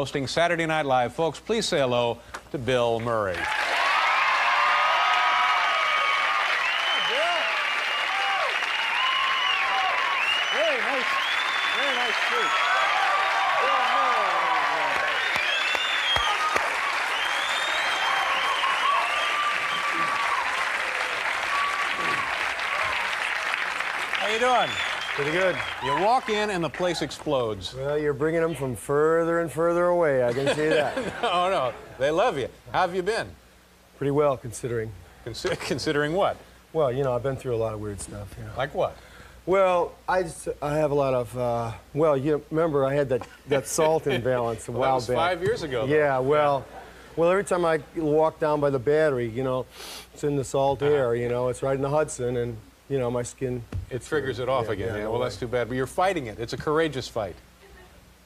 hosting Saturday Night Live. Folks, please say hello to Bill Murray. Very nice, very nice suit. Bill Murray. How you doing? Pretty good. You walk in and the place explodes. Well, you're bringing them from further and further away. I can see that. oh no, they love you. How have you been? Pretty well, considering. Consi- considering what? Well, you know, I've been through a lot of weird stuff. You know. Like what? Well, I just, I have a lot of. Uh, well, you remember I had that that salt imbalance a Well, while that was back. five years ago. though. Yeah. Well. Well, every time I walk down by the battery, you know, it's in the salt Uh-huh. air. You know, it's right in the Hudson, and you know, my skin. It triggers it off Yeah, again. yeah, Yeah, well, that's too bad. But you're fighting it. It's a courageous fight.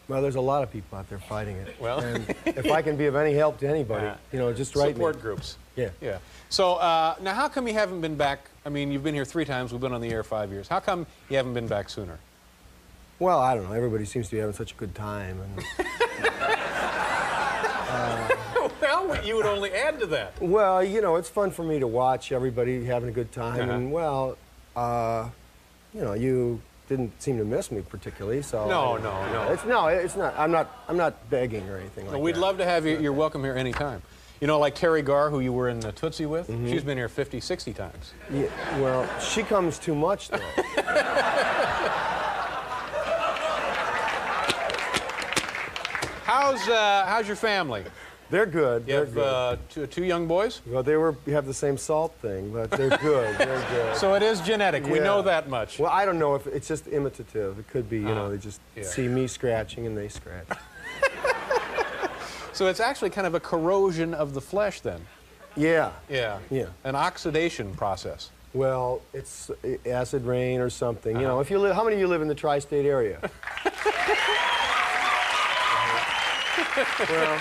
Well, there's a lot of people out there fighting it. Well. and if I can be of any help to anybody, Yeah. you know, just write Support me. groups. Yeah. Yeah. So uh, now, how come you haven't been back? I mean, you've been here three times. We've been on the air five years. How come you haven't been back sooner? Well, I don't know. Everybody seems to be having such a good time, and well, you would only add to that. well, you know, it's fun for me to watch everybody having a good time, Uh-huh. and well, uh, you know, you didn't seem to miss me particularly, so. No, no, no. It's no, it's not. I'm not. I'm not begging or anything like We'd that. love to have you. You're welcome here anytime. You know, like Teri Garr, who you were in uh, Tootsie with, Mm-hmm. she's been here 50, 60 times. Yeah, well, she comes too much though. How's uh, how's your family? They're good. You they're have good. uh, two, two young boys, well, they were have the same salt thing, but they're good. they're good. so it is genetic. We know that much. Well, I don't know if it's just imitative. It could be, you Uh-huh. know, they just Yeah. see me scratching and they scratch. So it's actually kind of a corrosion of the flesh, then. Yeah. Yeah. Yeah. An oxidation process. Well, it's uh, acid rain or something. You know, Uh-huh. if you live, how many of you live in the tri-state area? well,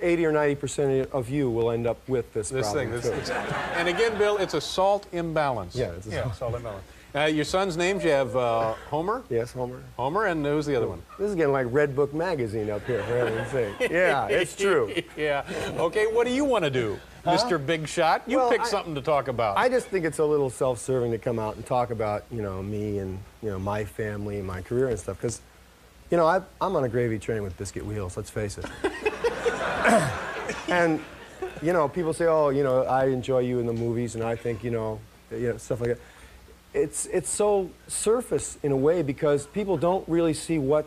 80 or 90 percent of you will end up with this, This problem thing. This, too. and again, Bill, it's a salt imbalance. Yeah, it's a yeah, salt- salt imbalance. Uh, your son's names, you have uh, Homer, Yes, Homer. Homer, and who's the other one? This is getting like Red Book magazine up here, for heaven's sake. Yeah, it's true. yeah. Okay, what do you want to do, Mr. Big Shot? You Well, pick I- something to talk about. I just think it's a little self-serving to come out and talk about, you know, me and, you know, my family and my career and stuff. Because, you know, I, I'm on a gravy train with biscuit wheels, let's face it. and, you know, people say, oh, you know, I enjoy you in the movies and I think, you know, you know stuff like that. It's, it's so surface in a way because people don't really see what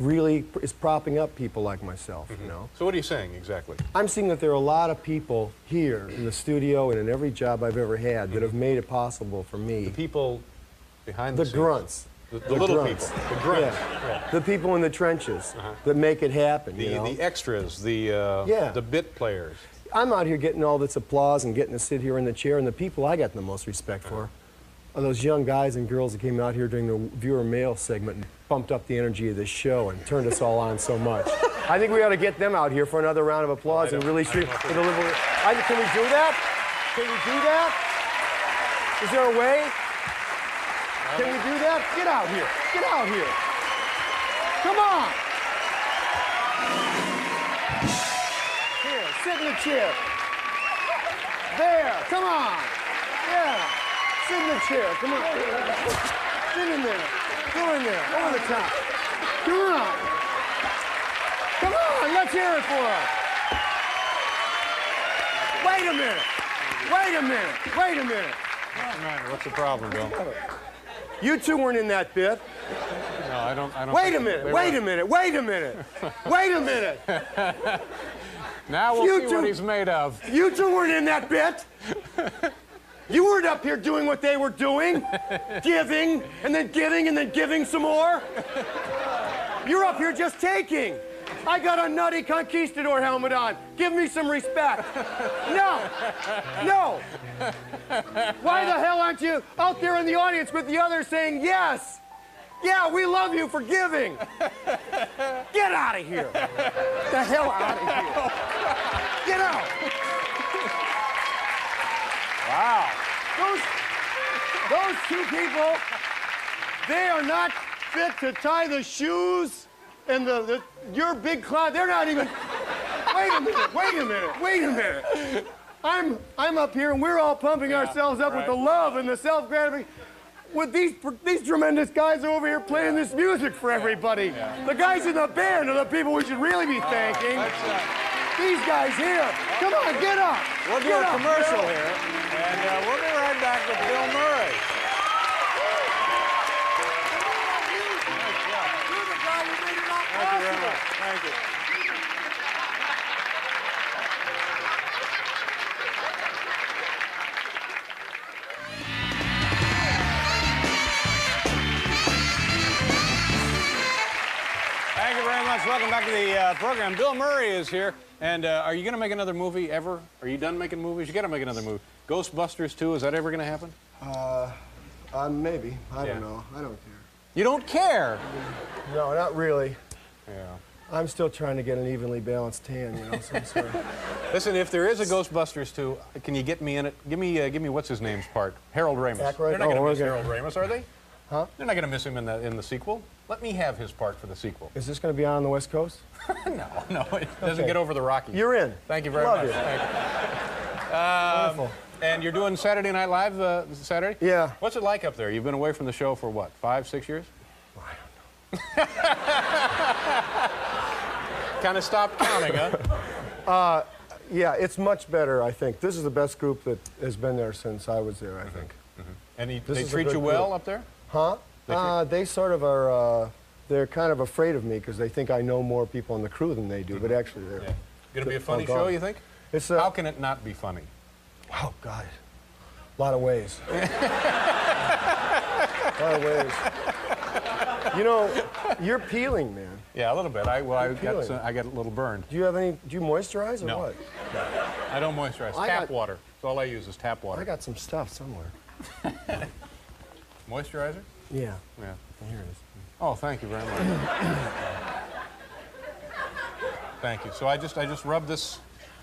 really is propping up people like myself, you mm-hmm. know. so what are you saying exactly? I'm seeing that there are a lot of people here in the studio and in every job I've ever had that mm-hmm. have made it possible for me. The people behind the, The grunts. The, the little grunts. people. The grunts. Yeah. The people in the trenches that make it happen, The, you know? the extras, the, uh, Yeah. the bit players. I'm out here getting all this applause and getting to sit here in the chair, and the people I got the most respect for are those young guys and girls that came out here during the viewer mail segment and bumped up the energy of this show and turned us all on so much. I think we ought to get them out here for another round of applause and really I stream. don't know if for the liberal- I, can we do that? Can we do that? Is there a way? Can we do Get out here. Get out here. Come on. Here, sit in the chair. There, come on. Yeah. Sit in the chair. Come on. Sit in there. Go in there. Over the top. Come on. Come on. Let's hear it for her. Wait a minute. Wait a minute. Wait a minute. What's the matter? What's the problem, Bill? You two weren't in that bit. No, I don't. I don't Wait a minute. Wait were. a minute. Wait a minute. Wait a minute. Now we'll You see two- what he's made of. You two weren't in that bit. You weren't up here doing what they were doing, giving, and then giving, and then giving some more. You're up here just taking. I got a nutty conquistador helmet on. Give me some respect. No, no. Why the hell aren't you out there in the audience with the others saying yes? Yeah, we love you for giving. Get out of here. The hell out of here. Get out. Wow. Those, those two people, they are not fit to tie the shoes and the, the your big clown, they're not even. Wait a minute, wait a minute, wait a minute. I'm, I'm up here and we're all pumping ourselves up with the love and the self gratification. With these, these tremendous guys over here playing this music for everybody. The guys in the band are the people we should really be thanking. These guys here. Come on, get up. we'll do Get a up, commercial Bill. here, and uh, we'll be right back with Bill Murray. Thank you very much. Thank you. Thank you very much. Welcome back to the uh, program. Bill Murray is here. And uh, are you going to make another movie ever? Are you done making movies? You got to make another movie. Ghostbusters 2, is that ever going to happen? Uh, maybe. I Yeah. don't know. I don't care. You don't care. No, not really. Yeah. I'm still trying to get an evenly balanced tan, you know, some sort of. Listen, if there is a Ghostbusters 2, can you get me in it? Give me, uh, give me what's his name's part? Harold Ramis. Aykroyd? They're not going to Oh, miss okay. Harold Ramis, are they? Huh? They're not going to miss him in the in the sequel. Let me have his part for the sequel. Is this going to be on the West Coast? no, no, it doesn't Okay. get over the Rockies. You're in. Thank you very Love much. you. Thank you. Wonderful. And you're doing Saturday Night Live uh, Saturday? Yeah. What's it like up there? You've been away from the show for what, five, six years? kind of stopped counting, huh? Uh, yeah, it's much better, I think. This is the best group that has been there since I was there, I mm-hmm. think. Mm-hmm. And he, they treat you well group. up there? Huh? They Uh, they sort of are, uh, they're kind of afraid of me because they think I know more people on the crew than they do, but mm-hmm. actually they're. Yeah. Going to be a funny show, you think? It's a, How can it not be funny? Oh, God. A lot of ways. a lot of ways. You know, you're peeling, man. Yeah, a little bit. I well, I got some, I got a little burned. Do you have any, do you moisturize or No. what? I don't moisturize. I tap got- water. That's all I use is tap water. I got some stuff somewhere. Moisturizer? Yeah, Yeah. here it is. Oh, thank you very much. thank you. So I just I just rub this.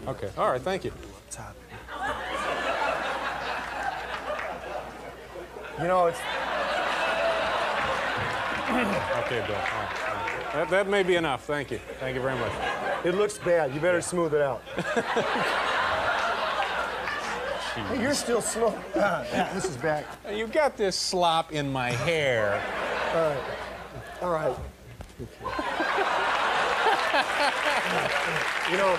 Okay. All right. Thank you. Top. You know, it's, Okay, Bill. All right, all right. That, that may be enough. Thank you. Thank you very much. it looks bad. You better smooth it out. hey, you're still smoking. this is back. You got this slop in my hair. All right. All right. you know,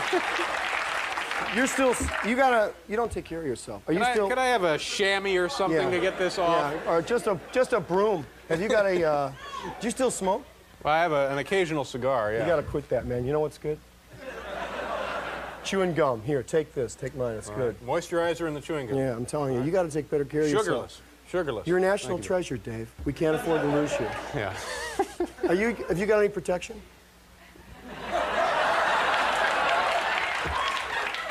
you're still, you gotta, you don't take care of yourself. Are you I, still? can I have a chamois or something Yeah. to get this off? Yeah, or just a, just a broom. Have you got a, uh, do you still smoke? Well, I have a, an occasional cigar. Yeah. You gotta quit that, man. You know what's good? Chewing gum. Here, take this. Take mine. It's All good. right. Moisturizer and the chewing gum. Yeah, I'm telling you, you gotta take better care of yourself. Sugarless. Sugarless. You're a national Thank you. treasure, Dave. We can't afford to lose you. Yeah. Are you? Have you got any protection?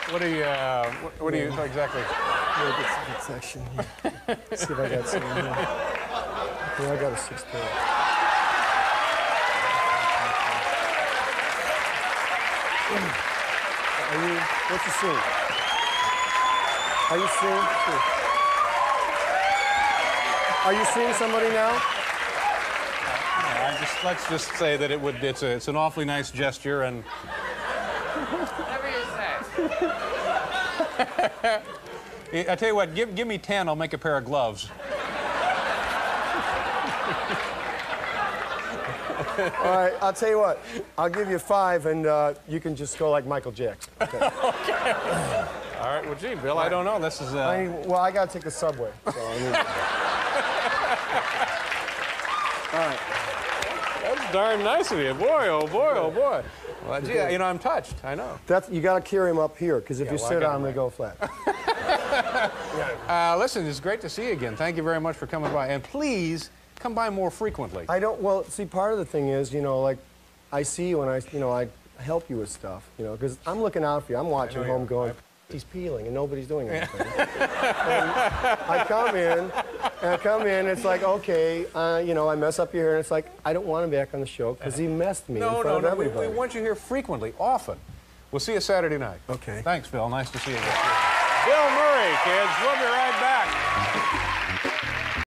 What do you? Uh, what, what do you exactly? Yeah, get some protection. here. See if I got some. Yeah, I got a six pack. Are you? What's the scene? Are you seeing? Are you seeing somebody now? I just, let's just say that it would. It's a, It's an awfully nice gesture, and Whatever you say. I tell you what. Give give me ten. I'll make a pair of gloves. All right, I'll tell you what. I'll give you five, and uh, you can just go like Michael Jackson. Okay. All right. Well, gee, Bill, I don't know. This is. I Uh, need, well, I gotta take the subway. So I need, that's darn nice of you, boy. Oh boy. Oh boy. Well, gee, you know, I'm touched. I know. that's, you gotta carry him up here, because if Yeah, you well, sit on they go flat. Uh, listen, it's great to see you again. Thank you very much for coming by, and please come by more frequently. I don't. Well, see, part of the thing is, you know, like, I see you and I, you know, I help you with stuff, you know, because I'm looking out for you. I'm watching you home, are. going, he's peeling, and nobody's doing anything. I come in, and I come in. It's like, okay, uh, you know, I mess up your hair, and it's like, I don't want him back on the show because he messed me in front no, of no. We, everybody. we want you here frequently, often. We'll see you Saturday night. Okay. Thanks, Bill. Nice to see you again. Bill Murray, kids. We'll be right